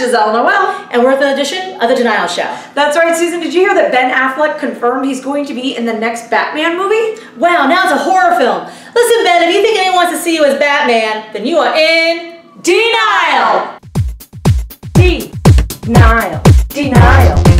Gisele Noel. And we're the edition of The Denial Show. That's right, Susan. Did you hear that Ben Affleck confirmed he's going to be in the next Batman movie? Wow, now it's a horror film. Listen, Ben, if you think anyone wants to see you as Batman, then you are in denial. Denial. Denial.